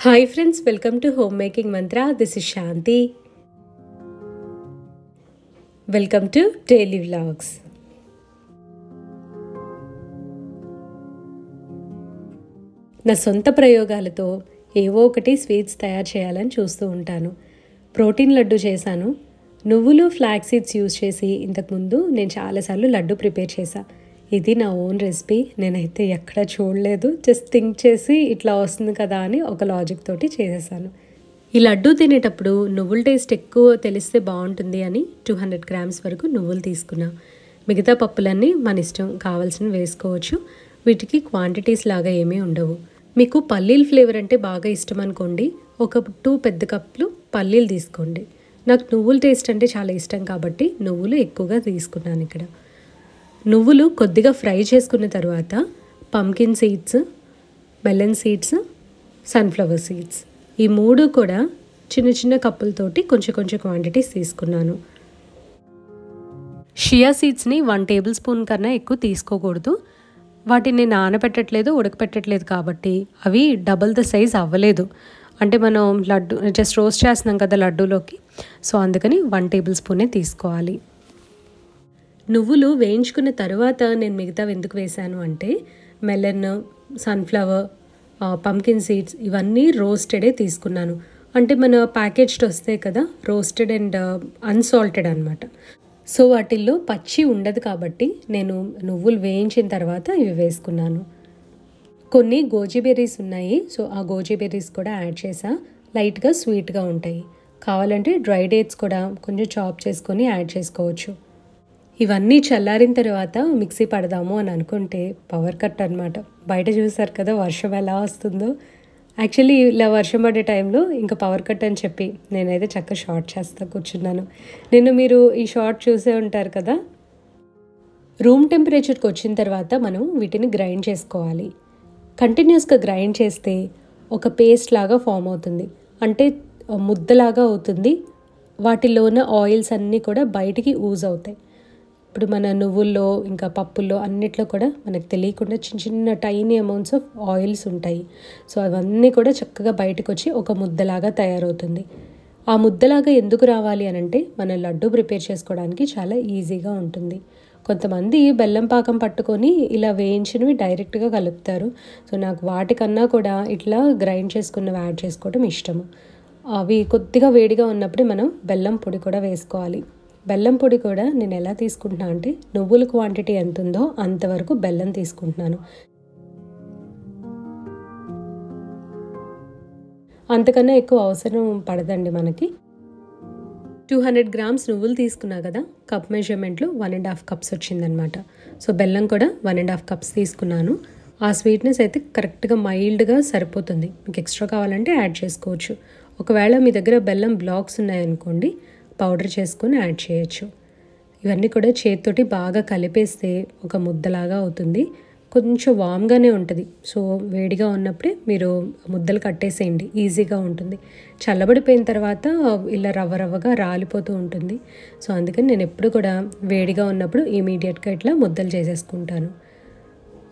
Hi friends welcome to home making mantra this is Shanti welcome to daily vlogs నా సొంత ప్రయోగాలతో ఏవో ఒకటి sweets తయారు చేయాలని చూస్తూ ఉంటాను. ప్రోటీన్ లడ్డు చేశాను. నువ్వులు ఫ్లాక్ సీడ్స్ యూజ్ చేసి ఇంతకుముందు నేను చాలాసార్లు లడ్డు ప్రిపేర్ చేశాను ఇది నా ఓన్ రెసిపీ నేనైతే ఎక్కడ చూడలేదు. జస్ట్ థింక్ చేసి ఇట్లా వస్తుంది కదా అని ఒక లాజిక్ తోటి చేసేసాను. ఈ లడ్డు తినేటప్పుడు నువ్వుల టేస్ట్ ఎక్కువ తెలిస్తే బాగుంటుంది అని టూ హండ్రెడ్ గ్రామ్స్ వరకు నువ్వులు తీసుకున్నా. మిగతా పప్పులన్నీ మన ఇష్టం కావాల్సిన వేసుకోవచ్చు. వీటికి క్వాంటిటీస్ లాగా ఏమీ ఉండవు. మీకు పల్లీల ఫ్లేవర్ అంటే బాగా ఇష్టం అనుకోండి. ఒక టూ పెద్ద కప్పులు పల్లీలు తీసుకోండి. నాకు నువ్వుల టేస్ట్ అంటే చాలా ఇష్టం కాబట్టి నువ్వులు ఎక్కువగా తీసుకున్నాను ఇక్కడ. నువ్వులు కొద్దిగా ఫ్రై చేసుకున్న తర్వాత pumpkin seeds melon seeds sunflower seeds. ఈ మూడు కూడా చిన్న చిన్న కప్పులతోటి కొంచెం కొంచెం క్వాంటిటీస్ తీసుకున్నాను. షియా సీడ్స్ని వన్ టేబుల్ స్పూన్ కన్నా ఎక్కువ తీసుకోకూడదు. వాటిని నానబెట్టట్లేదు ఉడకపెట్టట్లేదు కాబట్టి అవి డబల్ ద సైజ్ అవ్వలేదు. అంటే మనం లడ్డు జస్ట్ రోస్ట్ చేస్తున్నాం కదా లడ్డూలోకి. సో అందుకని వన్ టేబుల్ స్పూనే తీసుకోవాలి. నువ్వులు వేయించుకున్న తర్వాత నేను మిగతావి ఎందుకు వేశాను అంటే మెలన్ సన్ఫ్లవర్ పంకిన్ సీడ్స్ ఇవన్నీ రోస్టెడే తీసుకున్నాను. అంటే మన ప్యాకేజ్డ్ వస్తాయి కదా రోస్టెడ్ అండ్ అన్సాల్టెడ్ అనమాట సో వాటిల్లో పచ్చి ఉండదు కాబట్టి నేను నువ్వులు వేయించిన తర్వాత ఇవి వేసుకున్నాను. కొన్ని గోజీ బెర్రీస్ ఉన్నాయి సో ఆ గోజీ బెర్రీస్ కూడా యాడ్ చేసా. లైట్గా స్వీట్గా ఉంటాయి. కావాలంటే డ్రై డేట్స్ కూడా కొంచెం చాప్ చేసుకొని యాడ్ చేసుకోవచ్చు. ఇవన్నీ చల్లారిన తర్వాత మిక్సీ పడదాము అని అనుకుంటే పవర్ కట్ అనమాట బయట చూసారు కదా వర్షం ఎలా వస్తుందో. యాక్చువల్లీ ఇలా వర్షం పడే టైంలో ఇంకా పవర్ కట్ అని చెప్పి నేనైతే చక్కగా షార్ట్ చేస్తా కూర్చున్నాను. నిన్ను మీరు ఈ షార్ట్ చూసే ఉంటారు కదా? రూమ్ టెంపరేచర్కి వచ్చిన తర్వాత మనం వీటిని గ్రైండ్ చేసుకోవాలి. కంటిన్యూస్గా గ్రైండ్ చేస్తే ఒక పేస్ట్ లాగా ఫామ్ అవుతుంది. అంటే ముద్దలాగా అవుతుంది. వాటిలో ఉన్న ఆయిల్స్ అన్నీ కూడా బయటికి యూజ్ అవుతాయి. ఇప్పుడు మన నువ్వుల్లో ఇంకా పప్పుల్లో అన్నిట్లో కూడా మనకు తెలియకుండా చిన్న చిన్న టైనీ అమౌంట్స్ ఆఫ్ ఆయిల్స్ ఉంటాయి. సో అవన్నీ కూడా చక్కగా బయటకు వచ్చి ఒక ముద్దలాగా తయారవుతుంది. ఆ ముద్దలాగా ఎందుకు రావాలి అని అంటే మన లడ్డు ప్రిపేర్ చేసుకోవడానికి చాలా ఈజీగా ఉంటుంది. కొంతమంది బెల్లం పాకం పట్టుకొని ఇలా వేయించినవి డైరెక్ట్గా కలుపుతారు. సో నాకు వాటికన్నా కూడా ఇట్లా గ్రైండ్ చేసుకున్నవి యాడ్ చేసుకోవడం ఇష్టము. అవి కొద్దిగా వేడిగా ఉన్నప్పుడే మనం బెల్లం పొడి కూడా వేసుకోవాలి. బెల్లం పొడి కూడా నేను ఎలా తీసుకుంటున్నా అంటే నువ్వుల క్వాంటిటీ ఎంత ఉందో అంతవరకు బెల్లం తీసుకుంటున్నాను. అంతకన్నా ఎక్కువ అవసరం పడదండి మనకి. టూ హండ్రెడ్ గ్రామ్స్ నువ్వులు తీసుకున్నా కదా కప్ మెజర్మెంట్లో వన్ అండ్ హాఫ్ కప్స్ వచ్చిందనమాట సో బెల్లం కూడా వన్ అండ్ హాఫ్ కప్స్ తీసుకున్నాను. ఆ స్వీట్నెస్ అయితే కరెక్ట్గా మైల్డ్గా సరిపోతుంది. మీకు ఎక్స్ట్రా కావాలంటే యాడ్ చేసుకోవచ్చు. ఒకవేళ మీ దగ్గర బెల్లం బ్లాక్స్ ఉన్నాయనుకోండి పౌడర్ చేసుకొని యాడ్ చేయొచ్చు. ఇవన్నీ కూడా చేతితోటి బాగా కలిపేస్తే ఒక ముద్దలాగా అవుతుంది. కొంచెం వామ్గానే ఉంటుంది. సో వేడిగా ఉన్నప్పుడే మీరు ముద్దలు కట్టేసేయండి. ఈజీగా ఉంటుంది. చల్లబడిపోయిన తర్వాత ఇలా రవ్వ రవ్వగా రాలిపోతూ ఉంటుంది. సో అందుకని నేను ఎప్పుడు కూడా వేడిగా ఉన్నప్పుడు ఇమీడియట్గా ఇట్లా ముద్దలు చేసేసుకుంటాను.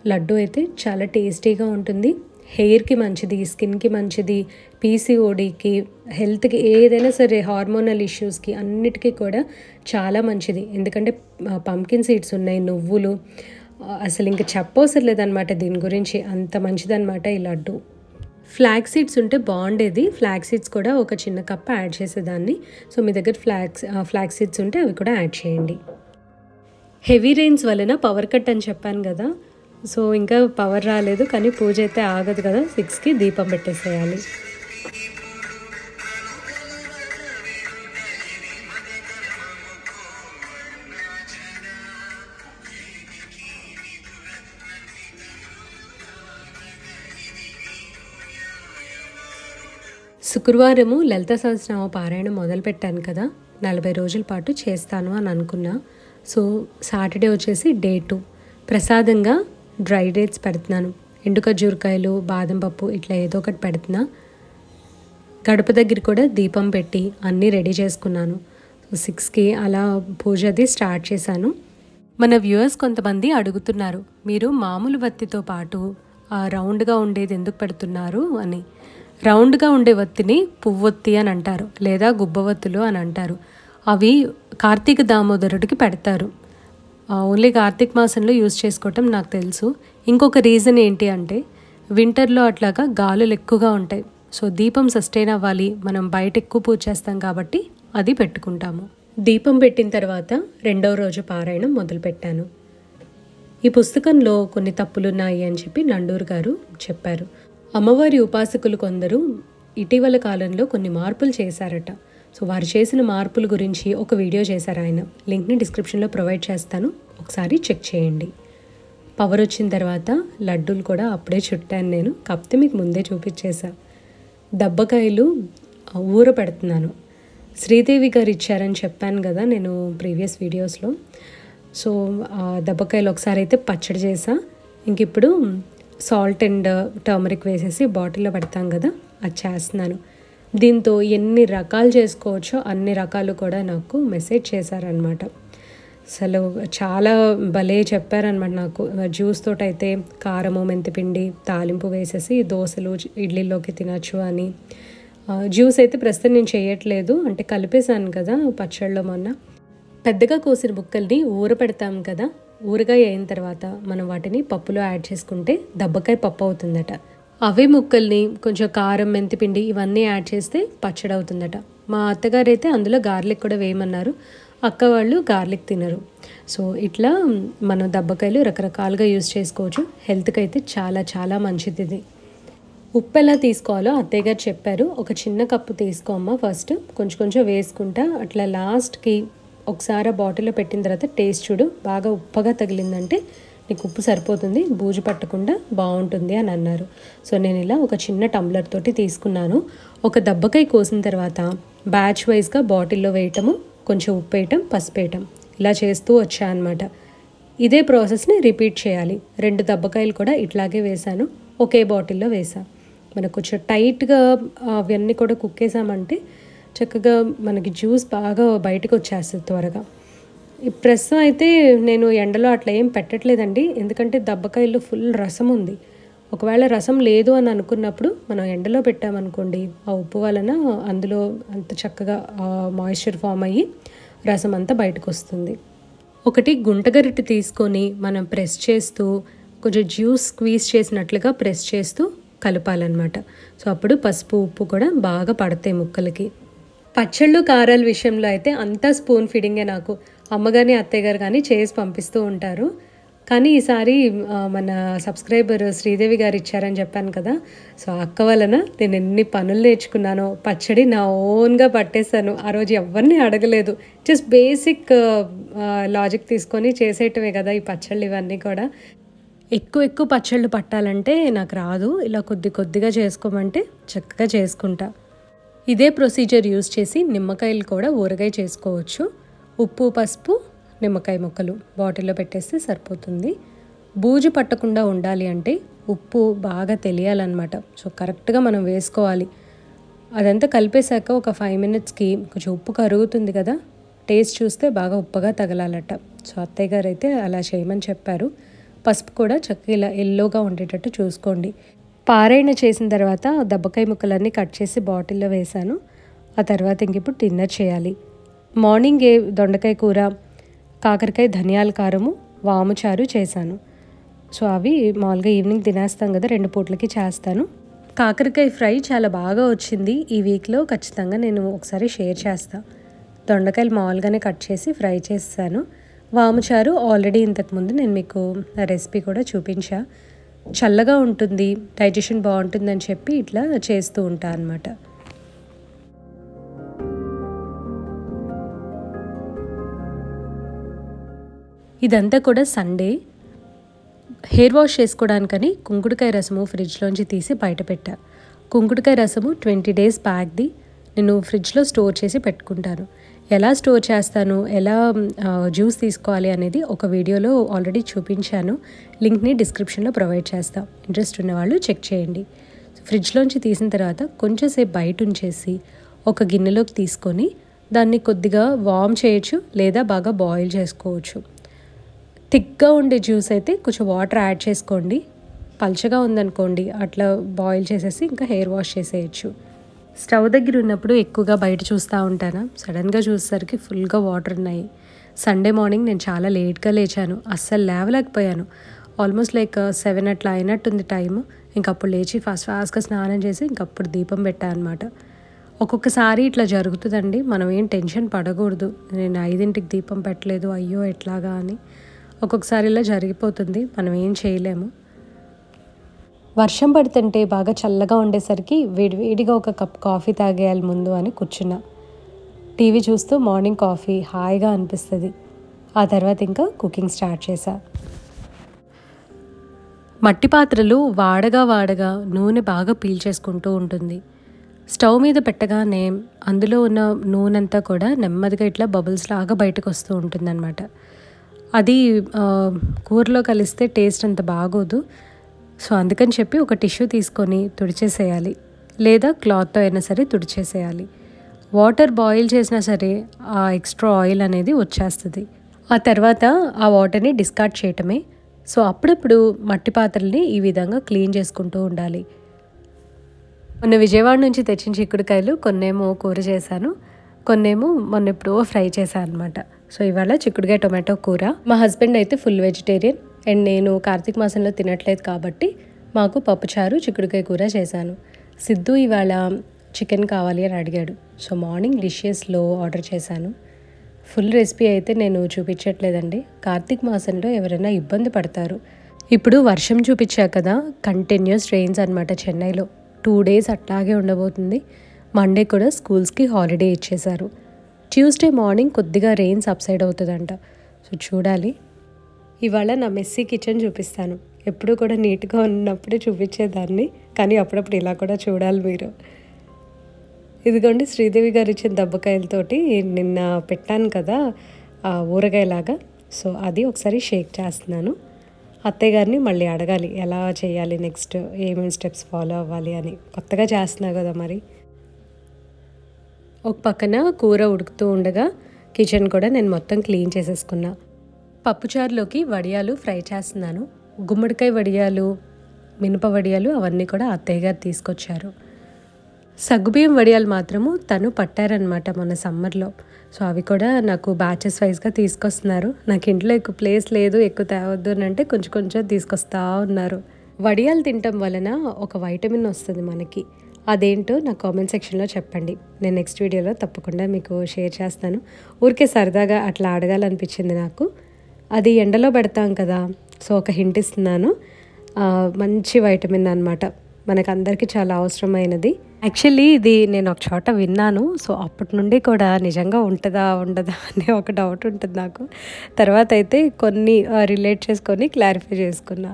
లడ్డు అయితే చాలా టేస్టీగా ఉంటుంది. హెయిర్కి మంచిది స్కిన్కి మంచిది పీసీఓడికి హెల్త్కి ఏదైనా సరే హార్మోనల్ ఇష్యూస్కి అన్నిటికీ కూడా చాలా మంచిది. ఎందుకంటే పంకిన్ సీడ్స్ ఉన్నాయి నువ్వులు అసలు ఇంకా చెప్పవసరం లేదనమాట దీని గురించి. అంత మంచిదనమాట ఈ లడ్డు. ఫ్లాగ్ సీడ్స్ ఉంటే బాగుండేది. ఫ్లాగ్ సీడ్స్ కూడా ఒక చిన్న కప్ యాడ్ చేసేదాన్ని. సో మీ దగ్గర ఫ్లాగ్స్ ఫ్లాగ్ సీడ్స్ ఉంటే అవి కూడా యాడ్ చేయండి. హెవీ రెయిన్స్ వలన పవర్ కట్ అని చెప్పాను కదా సో ఇంకా పవర్ రాలేదు కానీ పూజ అయితే ఆగదు కదా. సిక్స్కి దీపం పెట్టేసేయాలి. శుక్రవారము లలిత సహస్రనామ పారాయణం మొదలుపెట్టాను కదా. నలభై రోజుల పాటు చేస్తాను అని అనుకున్నా. సో సాటర్డే వచ్చేసి డే టూ. ప్రసాదంగా డ్రై డేట్స్ పెడుతున్నాను. ఎండు ఖర్జూరకాయలు బాదం పప్పు ఇట్లా ఏదో ఒకటి పెడుతున్నా. గడప దగ్గర కూడా దీపం పెట్టి అన్నీ రెడీ చేసుకున్నాను. సిక్స్కి అలా పూజ అది స్టార్ట్ చేశాను. మన వ్యూవర్స్ కొంతమంది అడుగుతున్నారు మీరు మామూలు వత్తితో పాటు రౌండ్గా ఉండేది ఎందుకు పెడుతున్నారు అని. రౌండ్గా ఉండే వత్తిని పువ్వొత్తి అని అంటారు లేదా గుబ్బవత్తులు అని అంటారు. అవి కార్తీక దామోదరుడికి పెడతారు. ఓన్లీ కార్తీక మాసంలో యూజ్ చేసుకోవటం నాకు తెలుసు. ఇంకొక రీజన్ ఏంటి అంటే వింటర్లో అట్లాగా గాలులు ఎక్కువగా ఉంటాయి. సో దీపం సస్టైన్ అవ్వాలి. మనం బయట ఎక్కువ పూజ చేస్తాం కాబట్టి అది పెట్టుకుంటాము. దీపం పెట్టిన తర్వాత రెండవ రోజు పారాయణం మొదలుపెట్టాను ఈ పుస్తకంలో కొన్ని తప్పులున్నాయి అని చెప్పి నండూరు గారు చెప్పారు. అమ్మవారి ఉపాసకులు కొందరు ఇటీవల కాలంలో కొన్ని మార్పులు చేశారట. సో వారు చేసిన మార్పుల గురించి ఒక వీడియో చేశారు ఆయన. లింక్ని డిస్క్రిప్షన్లో ప్రొవైడ్ చేస్తాను. ఒకసారి చెక్ చేయండి. పవర్ వచ్చిన తర్వాత లడ్డూలు కూడా అప్పుడే చుట్టాను నేను. కాకపోతే మీకు ముందే చూపించేశా. దబ్బకాయలు ఊర పెడుతున్నాను. శ్రీదేవి గారు ఇచ్చారని చెప్పాను కదా నేను ప్రీవియస్ వీడియోస్లో. సో ఆ దెబ్బకాయలు ఒకసారి అయితే పచ్చడి చేసా ఇంక ఇప్పుడు సాల్ట్ అండ్ టర్మరిక్ వేసేసి బాటిల్లో పెడతాం కదా అది చేస్తున్నాను. దీంతో ఎన్ని రకాలు చేసుకోవచ్చో అన్ని రకాలు కూడా నాకు మెసేజ్ చేశారనమాట అసలు చాలా భలే చెప్పారనమాట నాకు. జ్యూస్ తోటి అయితే కారము మెంతిపిండి తాలింపు వేసేసి దోశలు ఇడ్లీలోకి తినచ్చు అని. జ్యూస్ అయితే ప్రస్తుతం నేను చేయట్లేదు. అంటే కలిపేశాను కదా పచ్చళ్ళలో మొన్న. పెద్దగా కోసిన ముక్కల్ని ఊర పెడతాం కదా. ఊరగాయ అయిన తర్వాత మనం వాటిని పప్పులో యాడ్ చేసుకుంటే దబ్బకాయ పప్పు అవుతుందట. అవే ముక్కల్ని కొంచెం కారం మెంతిపిండి ఇవన్నీ యాడ్ చేస్తే పచ్చడి అవుతుందట మా అత్తగారు అయితే అందులో గార్లిక్ కూడా వేయమన్నారు. అక్క వాళ్ళు గార్లిక్ తినరు. సో ఇట్లా మనం దబ్బకాయలు రకరకాలుగా యూజ్ చేసుకోవచ్చు. హెల్త్కి అయితే చాలా చాలా మంచిది ఇది ఉప్పు ఎలా తీసుకోవాలో అత్తయ్య గారు చెప్పారు. ఒక చిన్న కప్పు తీసుకోమ్మా ఫస్ట్. కొంచెం కొంచెం వేసుకుంటా. అట్లా లాస్ట్కి ఒకసారి బాటిల్లో పెట్టిన తర్వాత టేస్ట్ చూడు బాగా ఉప్పగా తగిలిందంటే నీకు ఉప్పు సరిపోతుంది బూజు పట్టకుండా బాగుంటుంది అని అన్నారు. సో నేను ఇలా ఒక చిన్న టంబ్లర్ తోటి తీసుకున్నాను. ఒక దబ్బకాయ కోసిన తర్వాత బ్యాచ్ వైజ్గా బాటిల్లో వేయటము కొంచెం ఉప్పు వేయటం పసుపు వేయటం ఇలా చేస్తూ వచ్చా అనమాట ఇదే ప్రాసెస్ని రిపీట్ చేయాలి. రెండు దబ్బకాయలు కూడా ఇట్లాగే వేశాను ఒకే బాటిల్లో వేసా మనకు కొంచెం టైట్గా అవన్నీ కూడా కుక్కేసామంటే చక్కగా మనకి జ్యూస్ బాగా బయటకు వచ్చేస్తుంది త్వరగా. ప్రస్తుతం అయితే నేను ఎండలో అట్లా ఏం పెట్టట్లేదండి. ఎందుకంటే దబ్బకాయల్లో ఫుల్ రసం ఉంది. ఒకవేళ రసం లేదు అని అనుకున్నప్పుడు మనం ఎండలో పెట్టామనుకోండి ఆ ఉప్పు వలన అందులో అంత చక్కగా మాయిశ్చర్ ఫామ్ అయ్యి రసం అంతా బయటకు వస్తుంది ఒకటి గుంటగరిటె తీసుకొని మనం ప్రెస్ చేస్తూ కొంచెం జ్యూస్ స్క్వీజ్ చేసినట్లుగా ప్రెస్ చేస్తూ కలపాలన్నమాట. సో అప్పుడు పసుపు ఉప్పు కూడా బాగా పడతాయి ముక్కలకి. పచ్చళ్ళు కారాల విషయంలో అయితే అంతా స్పూన్ ఫీడింగే నాకు అమ్మగారిని అత్తయ్య గారు కానీ చేసి పంపిస్తూ ఉంటారు. కానీ ఈసారి మన సబ్స్క్రైబర్ శ్రీదేవి గారు ఇచ్చారని చెప్పాను కదా. సో అక్క వలన నేను ఎన్ని పనులు నేర్చుకున్నానో పచ్చడి నా ఓన్గా పట్టేశాను. ఆ రోజు ఎవరిని అడగలేదు. జస్ట్ బేసిక్ లాజిక్ తీసుకొని చేసేయటమే కదా ఈ పచ్చళ్ళు ఇవన్నీ కూడా. ఎక్కువ ఎక్కువ పచ్చళ్ళు పట్టాలంటే నాకు రాదు. ఇలా కొద్ది కొద్దిగా చేసుకోమంటే చక్కగా చేసుకుంటా. ఇదే ప్రొసీజర్ యూజ్ చేసి నిమ్మకాయలు కూడా ఊరగాయ చేసుకోవచ్చు. ఉప్పు పసుపు నిమ్మకాయ ముక్కలు బాటిల్లో పెట్టేస్తే సరిపోతుంది. బూజు పట్టకుండా ఉండాలి అంటే ఉప్పు బాగా తెలియాలన్నమాట. సో కరెక్ట్గా మనం వేసుకోవాలి. అదంతా కలిపేశాక ఒక ఫైవ్ మినిట్స్కి కొంచెం ఉప్పు కరుగుతుంది కదా టేస్ట్ చూస్తే బాగా ఉప్పగా తగలాలట. సో అత్తయ్య గారు అయితే అలా చేయమని చెప్పారు. పసుపు కూడా చక్కగా ఇలా ఎల్లోగా ఉండేటట్టు చూసుకోండి. పారాయణ చేసిన తర్వాత దెబ్బకాయ ముక్కలన్నీ కట్ చేసి బాటిల్లో వేశాను. ఆ తర్వాత ఇంక ఇప్పుడు డిన్నర్ చేయాలి. మార్నింగ్ ఏ దొండకాయ కూర కాకరకాయ ధనియాల కారము వాముచారు చేశాను. సో అవి మామూలుగా ఈవినింగ్ తినేస్తాం కదా రెండు పూట్లకి చేస్తాను. కాకరకాయ ఫ్రై చాలా బాగా వచ్చింది. ఈ వీక్లో ఖచ్చితంగా నేను ఒకసారి షేర్ చేస్తాను దొండకాయలు మామూలుగానే కట్ చేసి ఫ్రై చేస్తాను. వాముచారు ఆల్రెడీ ఇంతకుముందు నేను మీకు రెసిపీ కూడా చూపించా. చల్లగా ఉంటుంది డైజెషన్ బాగుంటుందని చెప్పి ఇట్లా చేస్తూ ఉంటా అనమాట ఇదంతా కూడా సండే హెయిర్ వాష్ చేసుకోవడానికని కుంకుడుకాయ రసము ఫ్రిడ్జ్లోంచి తీసి బయట పెట్టా. కుంకుడుకాయ రసము ట్వంటీ డేస్ బ్యాగ్ది నేను ఫ్రిడ్జ్లో స్టోర్ చేసి పెట్టుకుంటాను. ఎలా స్టోర్ చేస్తాను ఎలా జ్యూస్ తీసుకోవాలి అనేది ఒక వీడియోలో ఆల్రెడీ చూపించాను. లింక్ని డిస్క్రిప్షన్లో ప్రొవైడ్ చేస్తాను ఇంట్రెస్ట్ ఉన్నవాళ్ళు చెక్ చేయండి. ఫ్రిడ్జ్లోంచి తీసిన తర్వాత కొంచెంసేపు బయట ఉంచేసి ఒక గిన్నెలోకి తీసుకొని దాన్ని కొద్దిగా వార్మ్ చేయొచ్చు లేదా బాగా బాయిల్ చేసుకోవచ్చు. థిక్గా ఉండే జ్యూస్ అయితే కొంచెం వాటర్ యాడ్ చేసుకోండి. పల్చగా ఉందనుకోండి అట్లా బాయిల్ చేసేసి ఇంకా హెయిర్ వాష్ చేసేయచ్చు. స్టవ్ దగ్గర ఉన్నప్పుడు ఎక్కువగా బయట చూస్తూ ఉంటాను? సడన్గా చూసేసరికి ఫుల్గా వాటర్ ఉన్నాయి. సండే మార్నింగ్ నేను చాలా లేట్గా లేచాను. అస్సలు లేవలేకపోయాను. ఆల్మోస్ట్ లైక్ సెవెన్ అట్లా అయినట్టుంది టైం ఇంకప్పుడు లేచి ఫాస్ట్ ఫాస్ట్గా స్నానం చేసి ఇంకప్పుడు దీపం పెట్టా అనమాట ఒక్కొక్కసారి ఇట్లా జరుగుతుందండి. మనం ఏం టెన్షన్ పడకూడదు. నేను ఐదింటికి దీపం పెట్టలేదు. అయ్యో ఎట్లాగా అని. ఒక్కొక్కసారి ఇలా జరిగిపోతుంది. మనం ఏం చేయలేము. వర్షం పడుతుంటే బాగా చల్లగా ఉండేసరికి వేడి వేడిగా ఒక కప్ కాఫీ తాగేయాలి ముందు అని కూర్చున్నా. టీవీ చూస్తూ మార్నింగ్ కాఫీ హాయిగా అనిపిస్తుంది. ఆ తర్వాత ఇంకా కుకింగ్ స్టార్ట్ చేశా. మట్టి పాత్రలు వాడగా వాడగా నూనె బాగా పీల్చేసుకుంటూ ఉంటుంది. స్టవ్ మీద పెట్టగానే అందులో ఉన్న నూనె అంతా కూడా నెమ్మదిగా ఇట్లా బబుల్స్ లాగా బయటకు వస్తూ ఉంటుందన్నమాట. అది కూరలో కలిస్తే టేస్ట్ అంత బాగోదు. సో అందుకని చెప్పి ఒక టిష్యూ తీసుకొని తుడిచేసేయాలి. లేదా క్లాత్తో అయినా సరే తుడిచేసేయాలి. వాటర్ బాయిల్ చేసినా సరే ఆ ఎక్స్ట్రా ఆయిల్ అనేది వచ్చేస్తుంది. ఆ తర్వాత ఆ వాటర్ని డిస్కార్డ్ చేయటమే. సో అప్పుడప్పుడు మట్టి పాత్రల్ని ఈ విధంగా క్లీన్ చేసుకుంటూ ఉండాలి. మొన్న విజయవాడ నుంచి తెచ్చిన చిక్కుడుకాయలు కొన్నేమో కూర చేశాను. కొన్నేమో మొన్న ఎప్పుడో ఫ్రై చేశాను అనమాట సో ఇవాళ చిక్కుడుకాయ టొమాటో కూర. మా హస్బెండ్ అయితే ఫుల్ వెజిటేరియన్. అండ్ నేను కార్తీక మాసంలో తినట్లేదు కాబట్టి మాకు పప్పుచారు చిక్కుడుకాయ కూర చేశాను. సిద్ధు ఇవాళ చికెన్ కావాలి అని అడిగాడు. సో మార్నింగ్ డిషెస్లో ఆర్డర్ చేశాను. ఫుల్ రెసిపీ అయితే నేను చూపించట్లేదండి. కార్తీక మాసంలో ఎవరైనా ఇబ్బంది పడతారు. ఇప్పుడు వర్షం చూపించా కదా కంటిన్యూస్ రెయిన్స్ అనమాట చెన్నైలో. టూ డేస్ అట్లాగే ఉండబోతుంది. మండే కూడా స్కూల్స్కి హాలిడే ఇచ్చేశారు. ట్యూస్డే మార్నింగ్ కొద్దిగా రెయిన్ సబ్సైడ్ అవుతుందంట. సో చూడాలి. ఇవాళ నా మెస్సీ కిచెన్ చూపిస్తాను. ఎప్పుడు కూడా నీట్గా ఉన్నప్పుడే చూపించేదాన్ని కానీ అప్పుడప్పుడు ఇలా కూడా చూడాలి మీరు. ఇదిగోండి శ్రీదేవి గారు ఇచ్చిన దెబ్బకాయలతోటి నిన్న పెట్టాను కదా ఆ ఊరగాయలాగా. సో అది ఒకసారి షేక్ చేస్తున్నాను. అత్తయ్య గారిని మళ్ళీ అడగాలి ఎలా చేయాలి నెక్స్ట్ ఏమేమి స్టెప్స్ ఫాలో అవ్వాలి అని. కొత్తగా చేస్తున్నా కదా మరి. ఒక పక్కన కూర ఉడుకుతూ ఉండగా కిచెన్ కూడా నేను మొత్తం క్లీన్ చేసేసుకున్నా. పప్పుచారులోకి వడియాలు ఫ్రై చేస్తున్నాను. గుమ్మడికాయ వడియాలు మినప వడియాలు అవన్నీ కూడా అత్తయ్య గారు తీసుకొచ్చారు. సగ్గుబియ్యం వడియాలు మాత్రము తను పట్టారనమాట మన సమ్మర్లో. సో అవి కూడా నాకు బ్యాచెస్ వైజ్గా తీసుకొస్తున్నారు. నాకు ఇంట్లో ఎక్కువ ప్లేస్ లేదు ఎక్కువ తేవద్దు అని అంటే కొంచెం కొంచెం తీసుకొస్తా ఉన్నారు. వడియాలు తినటం వలన ఒక వైటమిన్ వస్తుంది మనకి. అదేంటో నా కామెంట్ సెక్షన్లో చెప్పండి. నేను నెక్స్ట్ వీడియోలో తప్పకుండా మీకు షేర్ చేస్తాను. ఊరికే సరదాగా అట్లా అడగాలనిపించింది నాకు. అది ఎండలో పెడతాం కదా. సో ఒక హింట్ ఇస్తున్నాను. మంచి వైటమిన్ అనమాట మనకు అందరికీ చాలా అవసరమైనది. యాక్చువల్లీ ఇది నేను ఒక చోట విన్నాను. సో అప్పటి నుండి కూడా నిజంగా ఉంటుందా ఉండదా అనే ఒక డౌట్ ఉంటుంది నాకు. తర్వాత అయితే కొన్ని రిలేట్ చేసుకొని క్లారిఫై చేసుకున్నా.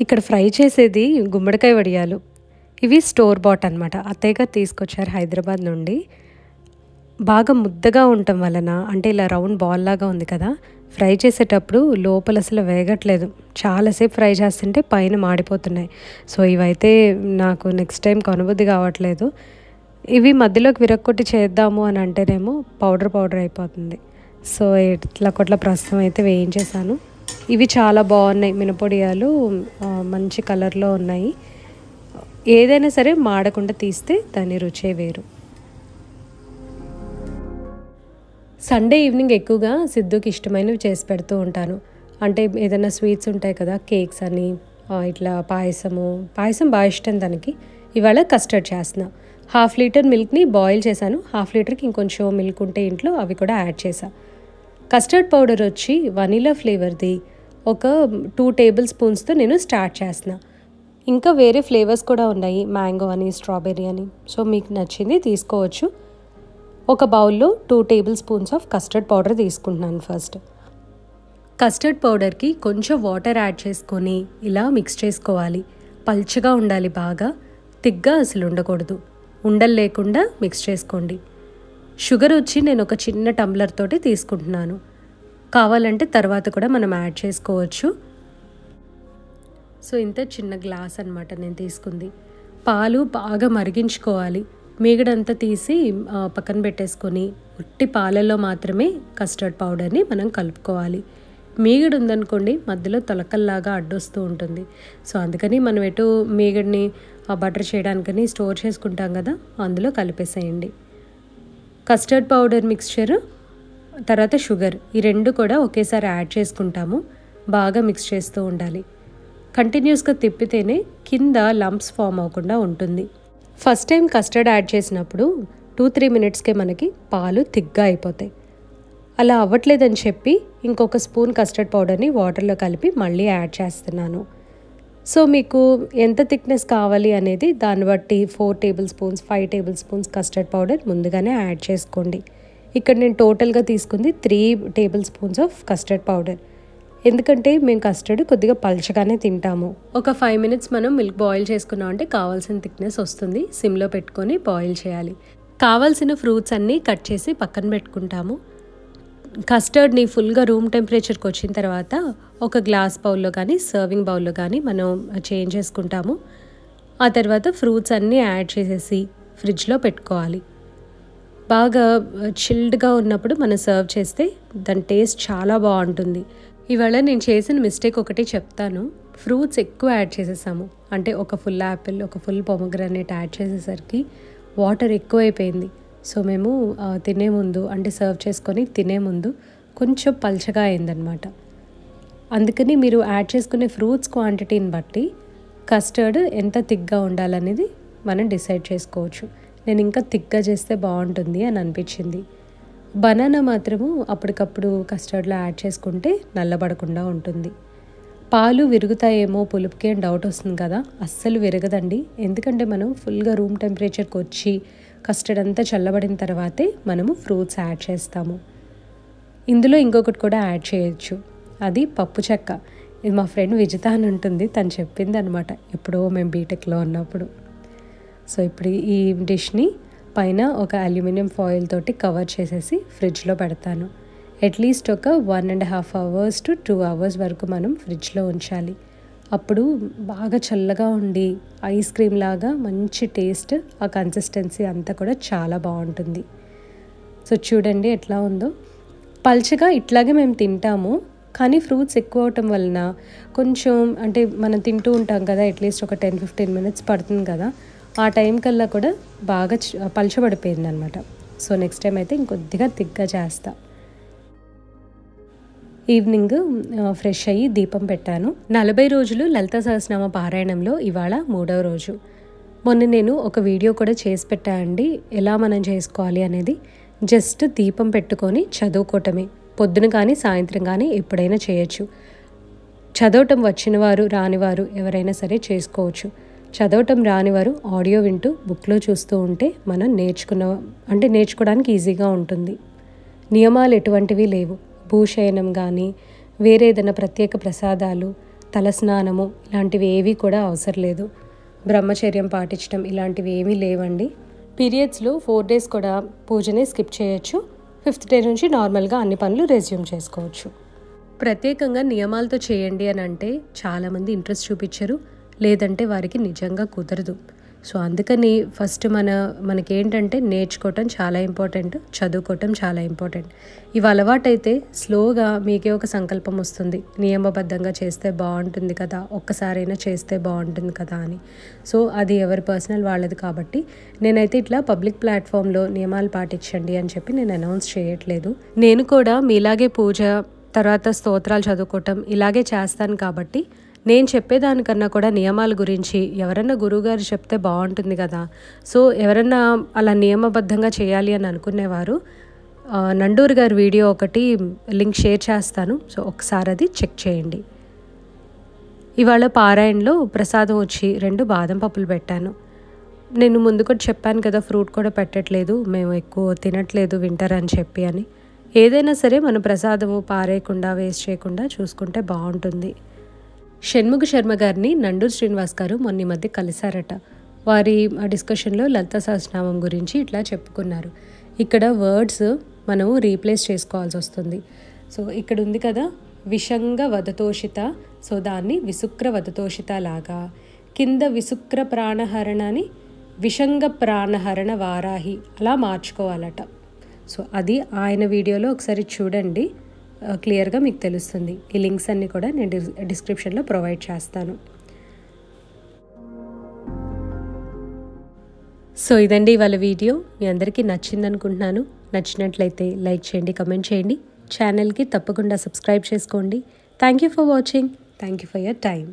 ఇక్కడ ఫ్రై చేసేది గుమ్మడికాయ వడియాలు. ఇవి స్టోర్ బాట్ అనమాట అత్తయ్యగా తీసుకొచ్చారు హైదరాబాద్ నుండి. బాగా ముద్దగా ఉండటం వలన అంటే ఇలా రౌండ్ బాల్ లాగా ఉంది కదా ఫ్రై చేసేటప్పుడు లోపల అసలు వేగట్లేదు. చాలాసేపు ఫ్రై చేస్తుంటే పైన మాడిపోతున్నాయి. సో ఇవైతే నాకు నెక్స్ట్ టైం కనుబుద్ధి కావట్లేదు. ఇవి మధ్యలోకి విరక్కొట్టి చేద్దాము అని అంటేనేమో పౌడర్ పౌడర్ అయిపోతుంది. సో ఇట్లా కొట్ల ప్రస్తుతం అయితే వేయించేసాను ఇవి చాలా బాగున్నాయి. మినపొడియాలు మంచి కలర్లో ఉన్నాయి. ఏదైనా సరే మాడకుండా తీస్తే దాని రుచే వేరు. సండే ఈవినింగ్ ఎక్కువగా సిద్ధుకి ఇష్టమైనవి చేసి పెడుతూ ఉంటాను. అంటే ఏదైనా స్వీట్స్ ఉంటాయి కదా కేక్స్ అని ఇట్లా పాయసము. పాయసం బాగా ఇష్టం దానికి ఇవాళ కస్టర్డ్ చేస్తున్నా. హాఫ్ లీటర్ మిల్క్ని బాయిల్ చేశాను. హాఫ్ లీటర్కి ఇంకొంచెం మిల్క్ ఉంటే ఇంట్లో అవి కూడా యాడ్ చేశా. కస్టర్డ్ పౌడర్ వచ్చి వనీలా ఫ్లేవర్ది ఒక టూ టేబుల్ స్పూన్స్తో నేను స్టార్ట్ చేస్తున్నా. ఇంకా వేరే ఫ్లేవర్స్ కూడా ఉన్నాయి. మ్యాంగో అని స్ట్రాబెర్రీ అని. సో మీకు నచ్చింది తీసుకోవచ్చు. ఒక బౌల్లో two tablespoons of custard powder తీసుకుంటున్నాను ఫస్ట్. కస్టర్డ్ పౌడర్కి కొంచెం వాటర్ యాడ్ చేసుకొని ఇలా మిక్స్ చేసుకోవాలి. పల్చగా ఉండాలి బాగా. తిగ్గా అసలు ఉండకూడదు. ఉండలు లేకుండా మిక్స్ చేసుకోండి. షుగర్ వచ్చి నేను ఒక చిన్న టంబ్లర్ తోటి తీసుకుంటున్నాను. కావాలంటే తర్వాత కూడా మనం యాడ్ చేసుకోవచ్చు. సో ఇంత చిన్న గ్లాస్ అనమాట నేను తీసుకుంది. పాలు బాగా మరిగించుకోవాలి. మీగడంతా తీసి పక్కన పెట్టేసుకొని ఉట్టి పాలల్లో మాత్రమే కస్టర్డ్ పౌడర్ని మనం కలుపుకోవాలి. మీగడు ఉందనుకోండి మధ్యలో తొలకల్లాగా అడ్డొస్తూ ఉంటుంది. సో అందుకని మనం ఎటు మీగడిని బటర్ చేయడానికని స్టోర్ చేసుకుంటాం కదా అందులో కలిపేసేయండి. కస్టర్డ్ పౌడర్ మిక్స్చర్ తర్వాత షుగర్ ఈ రెండు కూడా ఒకేసారి యాడ్ చేసుకుంటాము. బాగా మిక్స్ చేస్తూ ఉండాలి. కంటిన్యూస్గా తిప్పితేనే కింద లంప్స్ ఫామ్ అవ్వకుండా ఉంటుంది. ఫస్ట్ టైం కస్టర్డ్ యాడ్ చేసినప్పుడు టూ త్రీ మినిట్స్కే మనకి పాలు థిక్గా అయిపోతాయి. అలా అవ్వట్లేదని చెప్పి ఇంకొక స్పూన్ కస్టర్డ్ పౌడర్ని వాటర్లో కలిపి మళ్ళీ యాడ్ చేస్తున్నాను. సో మీకు ఎంత థిక్నెస్ కావాలి అనేది దాన్ని బట్టి four tablespoons five tablespoons custard powder ముందుగానే యాడ్ చేసుకోండి. ఇక్కడ నేను టోటల్గా తీసుకుంది three tablespoons of custard powder. ఎందుకంటే మేము కస్టర్డ్ కొద్దిగా పల్చగానే తింటాము. ఒక ఫైవ్ మినిట్స్ మనం మిల్క్ బాయిల్ చేసుకున్నాం అంటే కావాల్సిన థిక్నెస్ వస్తుంది. సిమ్లో పెట్టుకొని బాయిల్ చేయాలి. కావాల్సిన ఫ్రూట్స్ అన్నీ కట్ చేసి పక్కన పెట్టుకుంటాము. కస్టర్డ్ని ఫుల్గా రూమ్ టెంపరేచర్కి వచ్చిన తర్వాత ఒక గ్లాస్ బౌల్లో కానీ సర్వింగ్ బౌల్లో కానీ మనం చేంజ్ చేసుకుంటాము. ఆ తర్వాత ఫ్రూట్స్ అన్నీ యాడ్ చేసేసి ఫ్రిడ్జ్లో పెట్టుకోవాలి. బాగా చిల్డ్గా ఉన్నప్పుడు మనం సర్వ్ చేస్తే దాని టేస్ట్ చాలా బాగుంటుంది. ఇవాళ నేను చేసిన మిస్టేక్ ఒకటి చెప్తాను. ఫ్రూట్స్ ఎక్కువ యాడ్ చేసేసాము. అంటే ఒక ఫుల్ యాపిల్ ఒక ఫుల్ పొమగ్రనేట్ యాడ్ చేసేసరికి వాటర్ ఎక్కువైపోయింది. సో మేము తినే ముందు అంటే సర్వ్ చేసుకొని తినే ముందు కొంచెం పల్చగా అయిందనమాట అందుకని మీరు యాడ్ చేసుకునే ఫ్రూట్స్ క్వాంటిటీని బట్టి కస్టర్డ్ ఎంత థిక్గా ఉండాలనేది మనం డిసైడ్ చేసుకోవచ్చు. నేను ఇంకా థిక్గా చేస్తే బాగుంటుంది అని అనిపించింది. బనానా మాత్రము అప్పటికప్పుడు కస్టర్డ్లో యాడ్ చేసుకుంటే నల్లబడకుండా ఉంటుంది. పాలు విరుగుతాయేమో పులుపుకి అని డౌట్ వస్తుంది కదా అస్సలు విరగదండి. ఎందుకంటే మనం ఫుల్గా రూమ్ టెంపరేచర్కి వచ్చి కస్టర్డ్ అంతా చల్లబడిన తర్వాతే మనము ఫ్రూట్స్ యాడ్ చేస్తాము. ఇందులో ఇంకొకటి కూడా యాడ్ చేయొచ్చు. అది పప్పు చెక్క. ఇది మా ఫ్రెండ్ విజిత అని ఉంటుంది తను చెప్పింది అనమాట ఎప్పుడో మేము బీటెక్లో ఉన్నప్పుడు. సో ఇప్పుడు ఈ డిష్ని పైన ఒక అల్యూమినియం ఫాయిల్ తోటి కవర్ చేసేసి ఫ్రిడ్జ్లో పెడతాను. అట్లీస్ట్ ఒక one and half hours to two hours వరకు మనం ఫ్రిడ్జ్లో ఉంచాలి. అప్పుడు బాగా చల్లగా ఉండి ఐస్ క్రీమ్ లాగా మంచి టేస్ట్ ఆ కన్సిస్టెన్సీ అంతా కూడా చాలా బాగుంటుంది. సో చూడండి ఎట్లా ఉందో. పల్చగా ఇట్లాగే మేము తింటాము. కానీ ఫ్రూట్స్ ఎక్కువ అవటం వలన కొంచెం అంటే మనం తింటూ ఉంటాం కదా అట్లీస్ట్ ఒక టెన్ ఫిఫ్టీన్ మినిట్స్ పడుతుంది కదా. ఆ టైం కల్లా కూడా బాగా పలచబడిపోయింది అనమాట సో నెక్స్ట్ టైం అయితే ఇంకొద్దిగా దిగ్గా చేస్తా. ఈవినింగ్ ఫ్రెష్ అయ్యి దీపం పెట్టాను. నలభై రోజులు లలిత సహస్రనామ పారాయణంలో ఇవాళ మూడవ రోజు. మొన్న నేను ఒక వీడియో కూడా చేసి పెట్టా అండి. ఎలా మనం చేసుకోవాలి అనేది. జస్ట్ దీపం పెట్టుకొని చదువుకోవటమే పొద్దున కానీ సాయంత్రం కానీ ఎప్పుడైనా చేయొచ్చు. చదవటం వచ్చిన వారు రానివారు ఎవరైనా సరే చేసుకోవచ్చు. చదవటం రానివారు ఆడియో వింటూ బుక్లో చూస్తూ ఉంటే మనం నేర్చుకున్న అంటే నేర్చుకోవడానికి ఈజీగా ఉంటుంది. నియమాలు ఎటువంటివి లేవు. భూశయనం కానీ వేరే ఏదైనా ప్రత్యేక ప్రసాదాలు తలస్నానము ఇలాంటివి ఏవి కూడా అవసరం లేదు. బ్రహ్మచర్యం పాటించడం ఇలాంటివి ఏమీ లేవండి. పీరియడ్స్లో ఫోర్ డేస్ కూడా పూజనే స్కిప్ చేయొచ్చు. ఫిఫ్త్ డే నుంచి నార్మల్గా అన్ని పనులు రెజ్యూమ్ చేసుకోవచ్చు. ప్రత్యేకంగా నియమాలతో చేయండి అని అంటే చాలామంది ఇంట్రెస్ట్ చూపించరు. లేదంటే వారికి నిజంగా కుదరదు. సో అందుకని ఫస్ట్ మన మనకేంటంటే నేర్చుకోవటం చాలా ఇంపార్టెంట్ చదువుకోవటం చాలా ఇంపార్టెంట్. ఇవి అలవాటైతే స్లోగా మీకే ఒక సంకల్పం వస్తుంది. నియమబద్ధంగా చేస్తే బాగుంటుంది కదా ఒక్కసారైనా చేస్తే బాగుంటుంది కదా అని. సో అది ఎవరి పర్సనల్ వాళ్ళది కాబట్టి నేనైతే ఇట్లా పబ్లిక్ ప్లాట్ఫామ్లో నియమాలు పాటించండి అని చెప్పి నేను అనౌన్స్ చేయట్లేదు. నేను కూడా మీలాగే పూజ తర్వాత స్తోత్రాలు చదువుకోవటం ఇలాగే చేస్తాను కాబట్టి నేను చెప్పేదానికన్నా కూడా నియమాల గురించి ఎవరన్నా గురువుగారు చెప్తే బాగుంటుంది కదా. సో ఎవరన్నా అలా నియమబద్ధంగా చేయాలి అని అనుకునేవారు. నండూరు గారి వీడియో ఒకటి లింక్ షేర్ చేస్తాను. సో ఒకసారి అది చెక్ చేయండి. ఇవాళ పారాయణలో ప్రసాదం వచ్చి రెండు బాదం పప్పులు పెట్టాను. నేను ముందు కూడా చెప్పాను కదా ఫ్రూట్ కూడా పెట్టట్లేదు మేము ఎక్కువ తినట్లేదు వింటర్ అని చెప్పి అని. ఏదైనా సరే మన ప్రసాదము పారేయకుండా వేస్ట్ చేయకుండా చూసుకుంటే బాగుంటుంది. షణ్ముఖ శర్మ గారిని నండూరు శ్రీనివాస్ గారు మొన్న మధ్య కలిశారట. వారి డిస్కషన్లో లలిత సహస్రనామం గురించి ఇట్లా చెప్పుకున్నారు. ఇక్కడ వర్డ్స్ మనము రీప్లేస్ చేసుకోవాల్సి వస్తుంది. సో ఇక్కడ ఉంది కదా విషంగ వదతోషిత సో దాన్ని విసుక్ర వదతోషిత లాగా. కింద విసుక్ర ప్రాణహరణని విషంగ ప్రాణహరణ వారాహి అలా మార్చుకోవాలట. సో అది ఆయన వీడియోలో ఒకసారి చూడండి. క్లియర్గా మీకు తెలుస్తుంది. ఈ లింక్స్ అన్నీ కూడా నేను డిస్క్రిప్షన్లో ప్రొవైడ్ చేస్తాను. సో ఇదండి ఇవాళ వీడియో. మీ అందరికీ నచ్చింది అనుకుంటున్నాను నచ్చినట్లయితే లైక్ చేయండి కమెంట్ చేయండి. ఛానల్కి తప్పకుండా సబ్స్క్రైబ్ చేసుకోండి. Thank you for watching. Thank you for your time